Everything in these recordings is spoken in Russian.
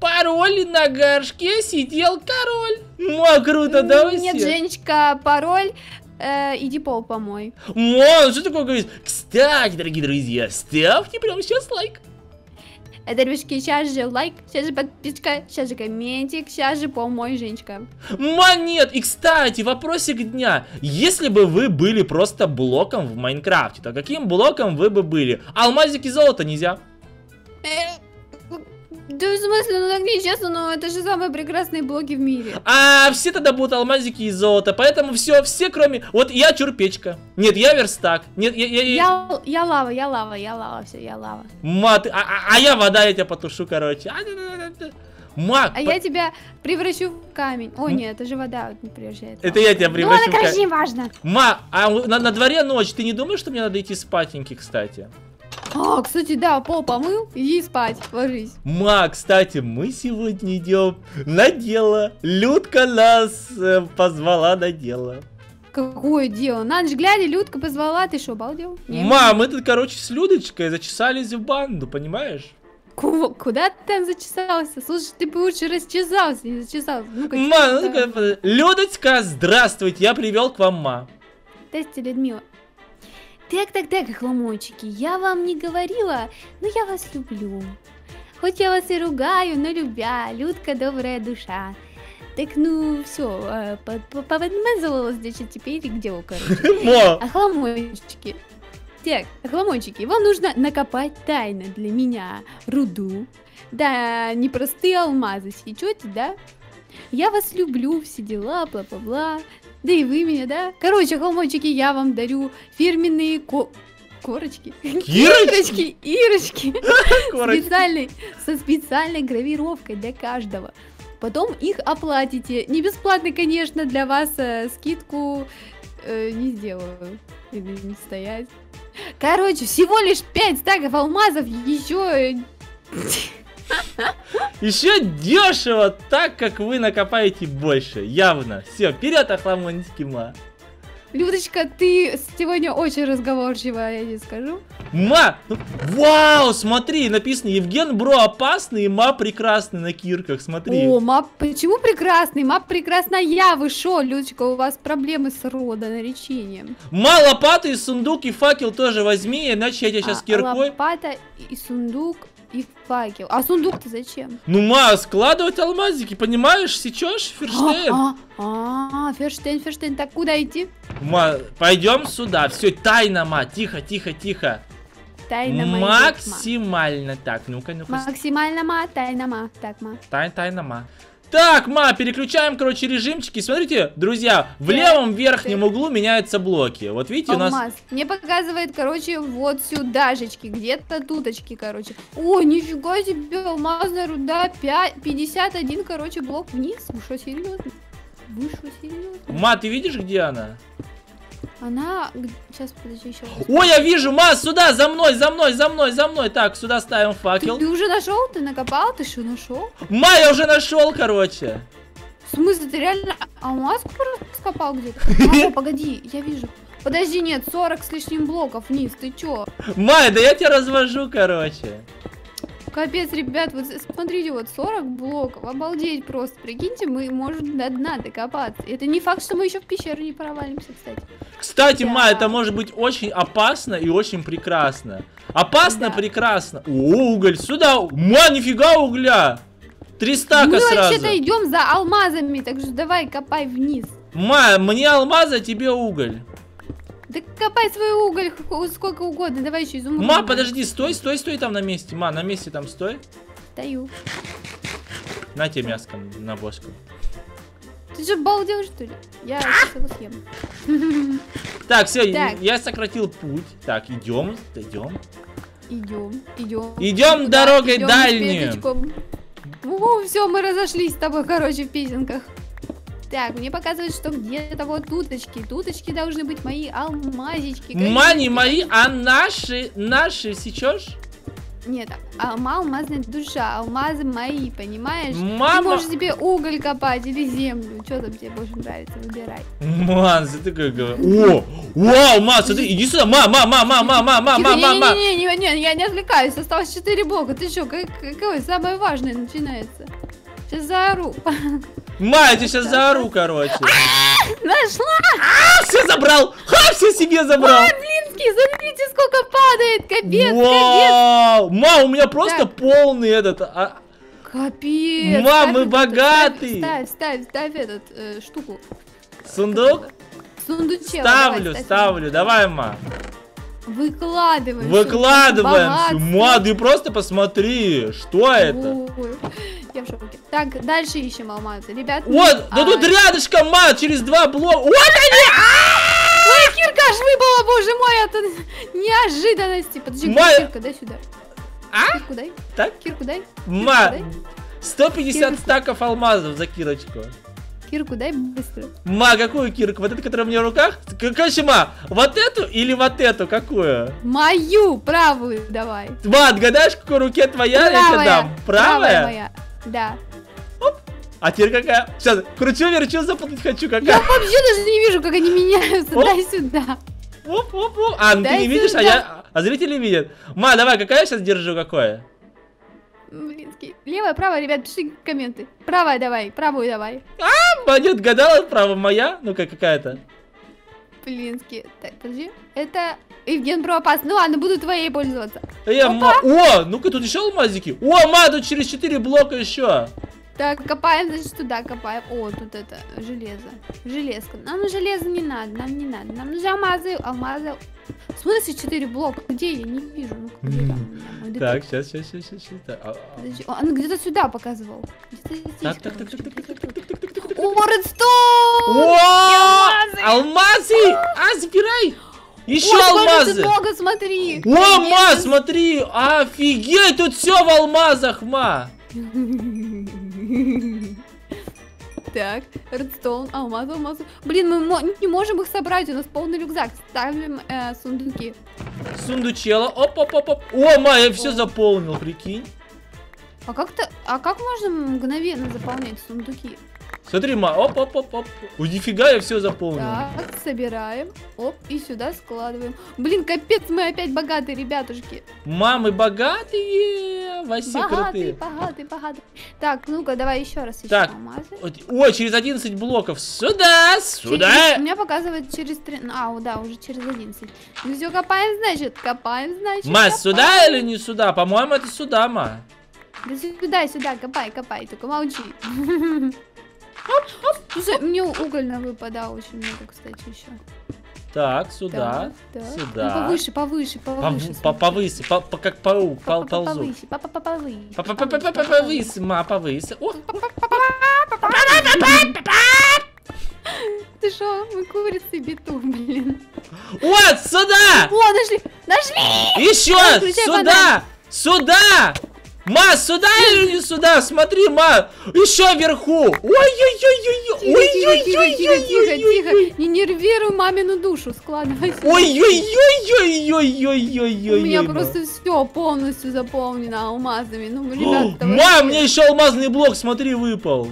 Пароль на горшке сидел король. Ма, круто, да, Нет? Женечка, пароль. э, иди пол помой. Ма, что такое говорит? Кстати, дорогие друзья, ставьте прямо сейчас лайк. Это, ребятушки, сейчас же лайк, сейчас же подписочка, сейчас же комментик, сейчас же помой, Женечка. Ма, нет. И, кстати, вопросик дня. Если бы вы были просто блоком в Майнкрафте, то каким блоком вы бы были? Алмазики золота нельзя. Да в смысле, ну так нечестно, но это же самые прекрасные блоки в мире. А все тогда будут алмазики и золото. Поэтому все, все кроме... Вот я чурпечка. Нет, я верстак. Нет, я... я, я... Я, я лава, я лава, я лава, все, я лава. Ма, ты- а, а- а я вода, я тебя потушу, короче. А, да, да, да, да. Ма, А по- я тебя превращу в камень. О, М? нет, это же вода не превращает. Это я тебя Ну, превращу ладно, в ка- короче, не важно. Ма, а на, на дворе ночь, ты не думаешь, что мне надо идти спатеньки, кстати? А, кстати, да, пол помыл, иди спать, ложись. Ма, кстати, мы сегодня идем на дело. Людка нас э, позвала на дело. Какое дело? На ночь глядя, Людка позвала, ты что, обалдел? Не, Ма, мы тут, короче, с Людочкой зачесались в банду, понимаешь? ку- Куда ты там зачесался? Слушай, ты бы лучше расчесался, не зачесался. Ну-ка, Ма, ну Людочка, здравствуйте, я привел к вам ма. Здрасте, Людмила. Так, так, так, хламойчики, я вам не говорила, но я вас люблю. Хоть я вас и ругаю, но любя, Людка добрая душа. Так, ну, все, поводмазывалась, значит, теперь к делу, короче. Ма, Охламойчики. Так, охламойчики, вам нужно накопать тайно для меня руду. Да, непростые алмазы, сечете, да? Я вас люблю, все дела, бла-бла-бла. Да и вы меня, да? Короче, охламойчики, я вам дарю фирменные ко... Корочки? Кирочки? Ирочки. Специальной, со специальной гравировкой для каждого. Потом их оплатите. Не бесплатно, конечно, для вас э, скидку э, не сделаю. Или не стоять. Короче, всего лишь 5 стаков алмазов, еще... Еще дешево, так как вы накопаете больше, явно. Все, вперед, охламонский ма. Людочка, ты сегодня очень разговорчивая, я тебе скажу. Ма! ну, Вау, смотри, написано Евген Бро опасный и ма прекрасный на кирках, смотри. О, мап, почему прекрасный? Мап прекрасная, вы шо, Людочка, у вас проблемы с родонаречением. Ма, лопату и сундук и факел тоже возьми, иначе я тебя сейчас А, киркой... Лопата и сундук и факел. А сундук-то зачем? Ну, ма, складывать алмазики, понимаешь, сечешь, Ферштейн? А, а, а, Ферштейн, Ферштейн, так куда идти? Ма, пойдем сюда, все, тайна, ма, тихо, тихо, тихо. Тайна моя Максимально. Так, ну-ка, ну-ка. Максимально ма, тайна ма. Так, ма. Тай, тайна, ма. Так, ма, переключаем, короче, режимчики. Смотрите, друзья, в левом верхнем углу меняются блоки. Вот видите, у нас... Алмаз. Мне показывает, короче, вот сюдажечки, где-то туточки, короче. О, нифига себе, алмазная руда, 5, 51, короче, блок вниз. Вы что, серьезно? Вы что, серьезно? Ма, ты видишь, где она? Она... Сейчас, подожди, еще раз. Ой, я вижу, ма, сюда, за мной, за мной, за мной, за мной. Так, сюда ставим Ты, факел. ты уже нашел? Ты накопал? Ты что, нашел? Ма, я уже нашел, короче. В смысле, ты реально алмаз скопал где-то? А, погоди, я вижу. Подожди, нет, 40 с лишним блоков вниз, ты чё? Ма, да я тебя развожу, короче. Капец, ребят, вот смотрите, вот 40 блоков, обалдеть просто. Прикиньте, мы можем до дна докопаться. Это не факт, что мы еще в пещеру не провалимся, кстати. Кстати, Да. ма, это может быть очень опасно и очень прекрасно. Опасно, Да. прекрасно. О, уголь, сюда. Ма, нифига угля. Три стака мы сразу. вообще-то идем за алмазами, так что давай копай вниз. Ма, мне алмаз, а тебе уголь. Да копай свой уголь сколько угодно, давай еще изумруд. Ма, подожди, стой, стой, стой там на месте. Ма, на месте там стой. Стою. На тебе мяско на бошку. Ты что, балдел, что ли? Я его съем. Так, все, Так. я сократил путь. Так, идем, идем. Идем, идем. Идем дорогой дальнюю. все, мы разошлись с тобой, короче, в песенках. Так, мне показывают, что где-то вот туточки. Туточки должны быть мои алмазички. Мани мои, а наши, наши сечешь? Нет, алма, алмазная душа, алмазы мои, понимаешь? Ты Мама! можешь себе уголь копать или землю, что там тебе больше нравится, выбирай. Ман, ты говоришь. О! Вау, ма, смотри, иди сюда. Ма, ма, ма, ма, ма, ма, ма, Тихо, ма, ма, ма. Не-не-не, я не отвлекаюсь, осталось 4 блока, ты что, какое самое важное начинается? Сейчас заору. Ма, я тебя сейчас заору, короче. Нашла! А, все забрал! Ха, все себе забрал! Блинский, смотрите, сколько падает, капец, капец. Ма, у меня просто полный этот... а, Капец. Ставь мы богатые. Ставь, ставь, ставь этот, э, штуку. сундук? Сундучек. Ставлю, ставлю. Давай, ма. Выкладываем. Выкладываем. Ма, ты просто посмотри, что это? Ой, я в шоке. Так, дальше ищем алмазы. Ребят, Вот, а, да тут рядышком, ма, через два блока. Вот они! Ой, кирка аж выпала, боже мой, это неожиданности. Подожди, Моя- кирка, дай сюда. А? Кирку дай, Так, кирку дай, ма, дай. 150 Кирку. стаков алмазов за кирочку. Кирку дай быстро. Ма, какую кирку? Вот эту, которая у меня в руках? К- Короче, ма, вот эту или вот эту? Какую? Мою правую давай. Ма, отгадаешь, в какой руке твоя? Я тебе дам. Правая? моя. Да. А теперь какая? Сейчас, кручу, верчу, запутать хочу. Я Какая? вообще даже не вижу, как они меняются. Оп. Дай сюда. Оп, оп, оп. А, ну ты не видишь, а я... А зрители видят. Ма, давай, какая я сейчас держу, какое? Блинский. Левая, правая, ребят, пиши комменты. Правая давай, правую давай. Ма, не отгадала, право моя? Ну-ка, какая-то. Блинский. Так, подожди. Это Евген Провопас. Ну ладно, буду твоей пользоваться. Э, ма... О, ну-ка, тут еще алмазики. О, ма, тут через 4 блока еще. Так, копаем, значит, туда копаем. О, тут это, железо. Железка. Нам железо не надо, нам не надо. Нам нужны алмазы, алмазы. В смысле 4 блока? Где я? Не вижу. Ну, где там? Так, сейчас, сейчас, сейчас, сейчас. Так, а, а. Подожди. Он где-то сюда показывал. Так, так, так, так, так, так, так, так, О, алмазы! алмазы! А, забирай! Еще Ой, алмазы! много, смотри. О, ма, смотри! Офигеть, тут все в алмазах, ма! Так, редстоун, алмаз, алмаз. Блин, мы не можем их собрать, у нас полный рюкзак. Ставим э, сундуки. Сундучела, оп, оп, оп, оп. О, ма, я все заполнил, прикинь. А как то, а как можно мгновенно заполнять сундуки? Смотри, ма, оп, оп, оп, оп. У нифига я все заполнил. Так, собираем. Оп, и сюда складываем. Блин, капец, мы опять богатые, ребятушки. Мамы богатые, Васи Богатые, крутые. богатые, богатые. Так, ну-ка, давай еще раз ищем Так. Вот, О, через 11 блоков. Сюда, Через- сюда. У меня показывает через 3... А, да, уже через 11. Ну все, копаем, значит, копаем, значит. Ма, копаем. сюда или не сюда? По-моему, это сюда, ма. Да сюда, сюда, копай, копай, только молчи. Слушай, мне угольно выпадало очень много, кстати, еще. Так, сюда, Так, так. сюда. Ну, повыше, повыше, повыше. Пов- по- Повысь, по- по- как паук, пол- ползу. Повыше, папа, повыше. По- по- по- по- по- по- Повысь, ма, повысь. О, Ты шо, мы курицы биту, блин. Вот, сюда! О, нашли, нашли! Еще! Сюда! Сюда! Ма, сюда или не сюда? Смотри, ма! Еще вверху! Ой-ой-ой-ой! Тихо, тихо, тихо, тихо, тихо, Ой-ой-ой-ой-ой-ой! Не нервируй мамину душу, складывай сюда. У Ой-ой-ой-ой-ой-ой-ой-ой! меня просто все полностью заполнено алмазами. Ну, ребята, Ма, мне еще алмазный блок, смотри, выпал.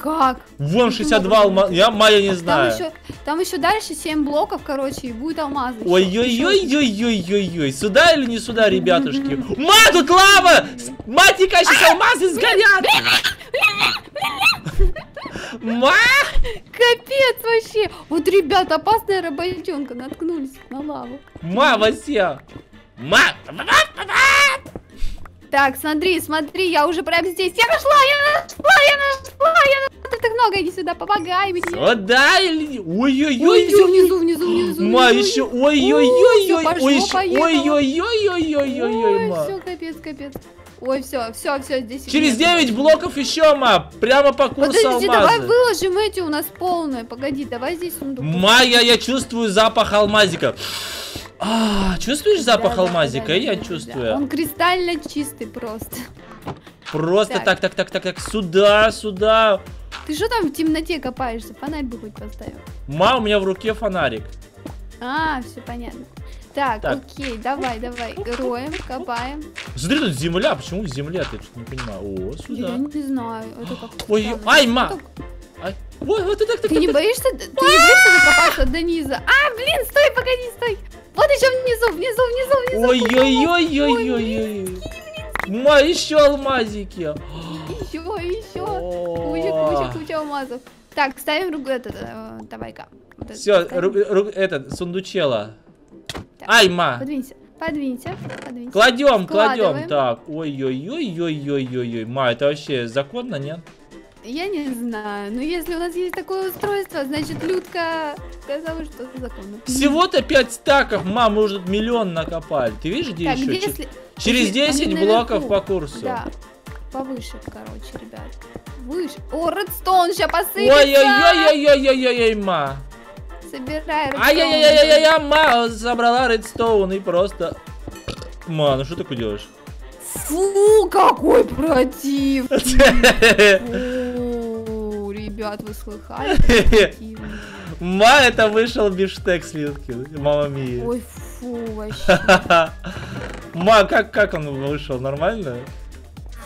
Как? Вон 62 алмаз... Я, ма, я не Там знаю. еще, там еще дальше 7 блоков, короче, и будет алмазы. еще. Ой-ой-ой-ой-ой-ой-ой. Сюда или не сюда, ребятушки? Ма, тут лава! Матика, сейчас алмазы сгорят! Ма! Капец вообще! Вот, ребята, опасная работенка, наткнулись на лаву. Ма, Вася! Ма! Так, смотри, смотри, я уже прям здесь. Я нашла, я нашла, я нашла, я нашла. Тут так много, иди сюда, помогай мне. Сюда или... Ой-ой-ой! внизу, внизу, внизу. Ма, внизу. еще... Ой-ой-ой-ой! Ой, еще... поехало. Ой-ой-ой-ой-ой-ой-ой, Ой, ма! все, капец, капец. Ой, все, все, все, здесь. Через нет. 9 блоков еще, ма! Прямо по курсу Подожди, давай алмазы. выложим эти у нас полные. Погоди, давай здесь сундук. Майя, я чувствую запах алмазика. А, чувствуешь запах Да, алмазика? да, я да, да. чувствую. Он кристально чистый просто. Просто Так. так, так, так, так, сюда, сюда. Ты что там в темноте копаешься? Фонарь бы хоть поставил. Ма, у меня в руке фонарик. А, все понятно. Так, Так. окей, давай, давай. Роем, копаем. Смотри, тут земля. Почему земля? Ты что-то не понимаю. О, Я сюда. не знаю, это как Ой, ай, ма! Ай, Ой, вот это так, так, Ты не боишься, ты не боишься докопаться до низа? А, блин, стой, погоди, стой. Вот еще внизу, внизу, внизу, внизу. Ой-ой-ой-ой-ой-ой. Ма, еще алмазики. Еще, еще. Куча, куча, куча алмазов. Так, ставим руку, этот, э, давай-ка. Вот Все, этот, сундучела. Ай, ма. Подвинься, подвинься, подвинься. Кладем, кладем. Так, ой-ой-ой-ой-ой-ой-ой. Ма, это вообще законно, нет? Я не знаю, но если у нас есть такое устройство, значит, Людка сказала, что это законно. Всего-то 5 стаков, ма, мы уже тут миллион накопали. Ты видишь, где Так, еще? если... Через если они 10 блоков наверху? по курсу. Да, повыше, короче, ребят. Выше. О, редстоун сейчас посыпется! Ой-ой-ой-ой-ой-ой-ой, ма. Собирай редстоун. Ай-яй-яй-яй-яй, ма, забрала редстоун и просто... Ма, ну что ты такое делаешь? Фу, какой против! Ребят, вы слыхали? Ма, это вышел биштекс, Литки. Мама мия. Ой, фу, вообще, Ма, как, как он вышел? Нормально?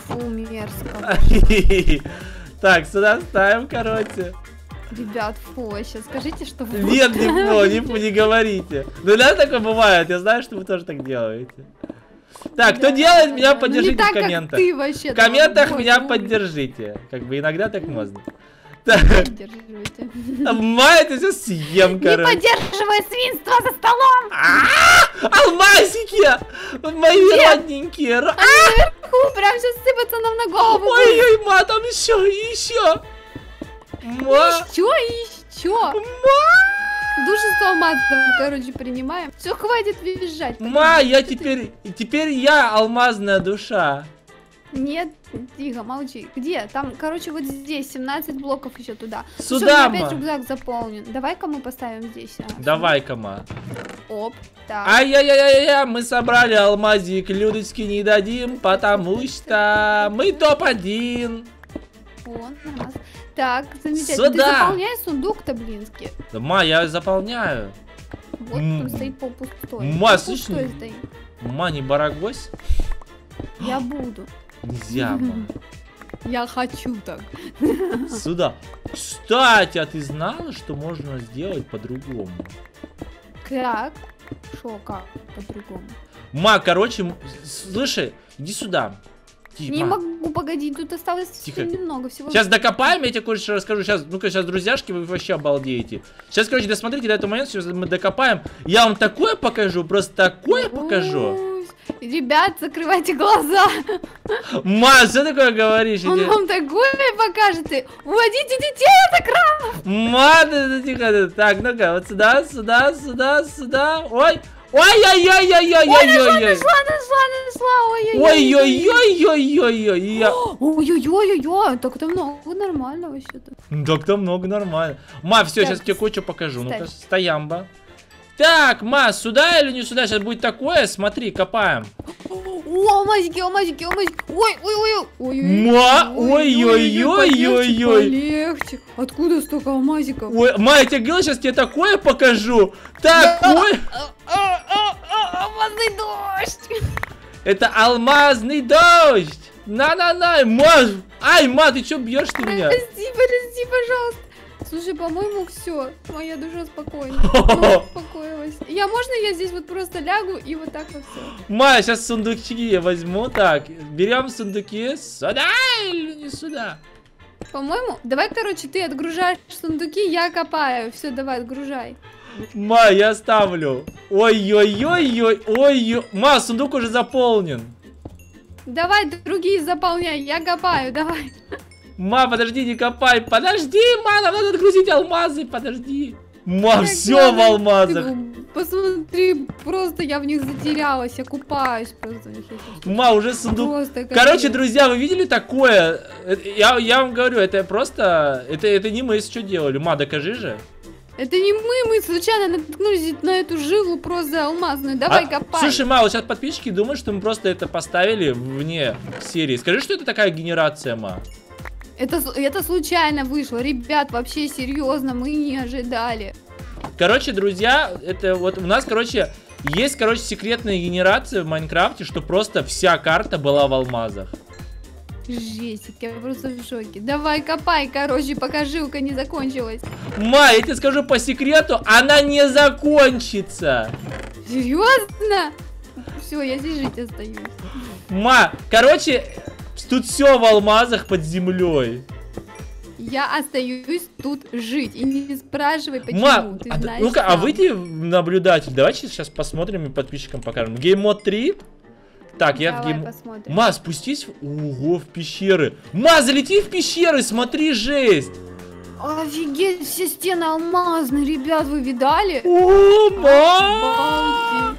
фу, мерзко. Так, сюда ставим, короче. Ребят, фу, вообще, скажите, что вы... Нет, не, фу, не, фу, не говорите. Ну да, такое бывает. Я знаю, что вы тоже так делаете. Так, кто Да, делает, да, меня да. Ну, поддержите не так, в комментах. ты вообще. В комментах меня мой. поддержите. Как бы иногда так можно. Поддерживайте. ма, это все съем, Не короче. поддерживай свинство за столом! А, Алмазики! Мои родненькие. ро- Фу, прям сейчас сыпаться нам на голову. Ой-ой, ма, там еще, еще. Ма, Еще, еще. Душество алмазов, короче, принимаем. Все, хватит визжать. ма, я теперь, теперь я алмазная душа. Нет, тихо, молчи. Где? Там, короче, вот здесь 17 блоков еще туда. Сюда, меня опять рюкзак заполнен. Давай-ка мы поставим здесь. а. Давай-ка, ма. Оп, так. Ай-яй-яй-яй, мы собрали алмазик, Людочки не дадим, потому что мы топ-1. Вон, нас. Так, замечательно. Сюда. Ты заполняй сундук-то, блински. Да, ма, я заполняю. Вот там стоит полпустой. Ма, слушай. Ма, не барагось? Я буду. Нельзя, ма. Я хочу так. Сюда. Кстати, а ты знала, что можно сделать по-другому? Как? Шо, как? По-другому. Ма, короче, слушай, иди сюда. Не ма. могу, погоди, тут осталось Тихо. немного всего. Сейчас докопаем, я тебе кое-что расскажу. Сейчас, ну-ка, сейчас, друзьяшки, вы вообще обалдеете. Сейчас, короче, досмотрите до этого момента, сейчас мы докопаем. Я вам такое покажу, просто такое покажу. Ой, Ребят, закрывайте глаза. Ма, что такое говоришь? Он вам такое покажет. и Уводите детей от экрана. Ма, да, тихо. Так, ну-ка, вот сюда, сюда, сюда, сюда. Ой, ой-ой-ой-ой-ой-ой-ой-ой. Нашла, нашла, нашла. Ой-ой-ой. Ой-ой-ой-ой-ой-ой. И я- Ой-ой-ой-ой, так это много нормально вообще-то. Ну, Так-то много нормально. Ма, все, Так, сейчас тебе кое-что покажу. Ну-ка, ставь. стоямба. Так, Ма, сюда или не сюда? Сейчас будет такое. Смотри, копаем. О, алмазики, алмазики, алмазики. Ой, ой, ой, ой. Ма, ой-ой-ой-ой-ой. Полегче. Откуда столько алмазиков? Ой, Ма, я тебе говорил, сейчас тебе такое покажу. Такой. А, а, а, Алмазный дождь. Это алмазный дождь. На-на-на, Ма. Ай, Ма, ты что бьешь ты меня? Прости, прости, пожалуйста. Слушай, по-моему, все. Моя душа спокойна. Успокоилась. Я можно я здесь вот просто лягу и вот так вот все. Ма, сейчас сундучки я возьму. Так, берем сундуки. Сюда или не сюда? По-моему, давай, короче, ты отгружаешь сундуки, я копаю. Все, давай, отгружай. Ма, я ставлю. Ой-ой-ой-ой, ой-ой. Ма, сундук уже заполнен. Давай другие заполняй, я копаю, давай. Ма, подожди, не копай. Подожди, ма, нам надо отгрузить алмазы, подожди. Ма, Так, все в ладно, алмазах. ты Посмотри, просто я в них затерялась, я купаюсь просто в них. я. Ма, уже сундук. Просто Короче, друзья, вы видели такое? Э, Я, я вам говорю, это просто... Это, это не мы что делали. Ма, докажи же. Это не мы, мы случайно наткнулись на эту жилу просто алмазную. Давай А, копай. Слушай, Ма, вот сейчас подписчики думают, что мы просто это поставили вне серии. Скажи, что это такая генерация, Ма. Это, это случайно вышло. Ребят, вообще серьезно, мы не ожидали. Короче, друзья, это вот у нас, короче, Есть, короче, секретная генерация в Майнкрафте, что просто вся карта была в алмазах. Жесть, я просто в шоке. Давай, копай, короче, пока жилка не закончилась. Ма, я тебе скажу по секрету, она не закончится. Серьезно? Все, я здесь жить остаюсь. Ма, короче, тут все в алмазах под землей. Я остаюсь тут жить. И не спрашивай, почему. Ма, Ты а, знаешь ну-ка, а выйди наблюдатель. Давайте сейчас посмотрим и подписчикам покажем. Gamemode 3. Так, я в Давай game... посмотрим. Ма, спустись в... Ого, в пещеры. Ма, залети в пещеры, смотри, жесть. Офигеть, все стены алмазные, ребят, вы видали? О, ма!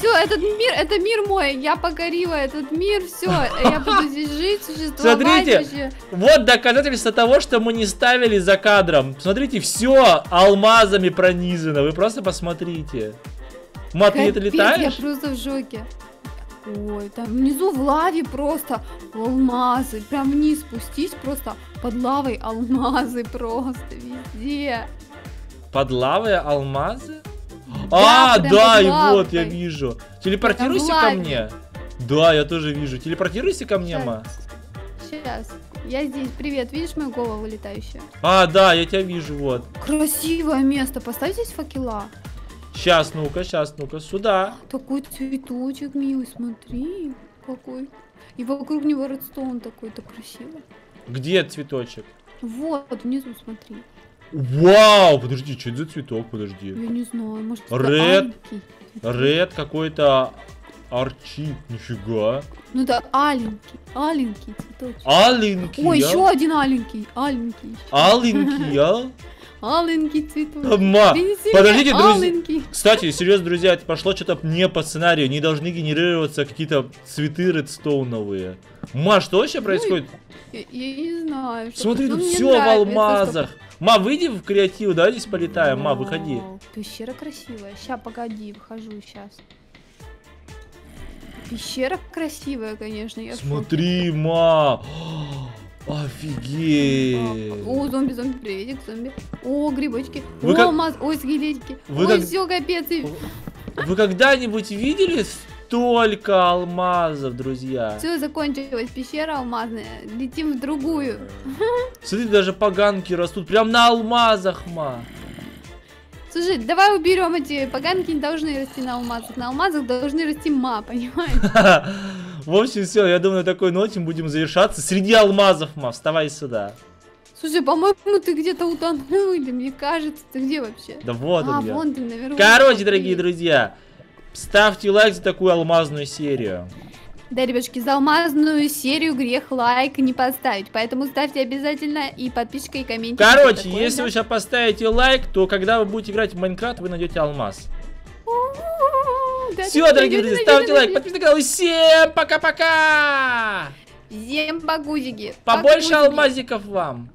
Все, этот мир, это мир мой, я покорила этот мир, все, я буду здесь жить, существовать Смотрите. вообще. Вот доказательство того, что мы не ставили за кадром. Смотрите, все алмазами пронизано. Вы просто посмотрите. Ма, ты это Капец, летаешь? Я просто в шоке. Ой, там внизу в лаве просто алмазы. Прям вниз спустись, просто под лавой алмазы просто везде. Под лавой алмазы? Да, а, да, и вот я вижу. Телепортируйся ко мне. Да, я тоже вижу. Телепортируйся ко мне, ма. Сейчас. Я здесь. Привет, видишь мою голову летающую? А, да, я тебя вижу, вот. Красивое место. Поставь здесь факела. Сейчас, ну-ка, сейчас, ну-ка, сюда. Такой цветочек милый, смотри. Какой. И вокруг него редстоун такой-то красивый. Где цветочек? Вот, внизу смотри. Вау, подожди, что это за цветок, подожди. Я не знаю, может это Ред. Ред какой-то арчи, нифига. Ну да, аленький, аленький цветочек. Аленький, Ой, а? еще один аленький, аленький. Аленький, а? Аленький цветочек. Ма, подождите, друзья. Кстати, серьезно, друзья, это пошло что-то не по сценарию. Не должны генерироваться какие-то цветы редстоуновые. Ма, что вообще происходит? Я, я не знаю. Смотри, тут. тут Ну, мне все в алмазах. Ма, выйди в креатив, давай здесь полетаем. Ма, выходи. Пещера красивая. Ща, погоди, вхожу сейчас. Пещера красивая, конечно. Смотри, ма. Офигеть. О, зомби, зомби, приветик, зомби. О, грибочки. Вы О, как- алмаз. Ой, скелетики. Вы Ой, как- все, капец. Вы когда-нибудь видели столько алмазов, друзья? Все, закончилась пещера алмазная. Летим в другую. Смотри, даже поганки растут прям на алмазах, ма. Слушай, давай уберем эти поганки, не должны расти на алмазах. На алмазах должны расти ма, понимаешь? В общем, все, я думаю, на такой ноте будем завершаться. Среди алмазов, ма, вставай сюда. Слушай, по-моему, ты где-то утонул, или мне кажется, ты где вообще? Да вот а, он я. вон ты наверху. Короче, дорогие друзья, ставьте лайк за такую алмазную серию. Да, ребятушки, за алмазную серию грех лайк не поставить, поэтому ставьте обязательно и подписчика, и комментарий. Короче, Такое, если да? вы сейчас поставите лайк, то когда вы будете играть в Майнкрафт, вы найдете алмаз. Все, дорогие друзья, ставьте лайк, подписывайтесь на канал. и Всем пока-пока! Всем погузики. Побольше алмазиков вам.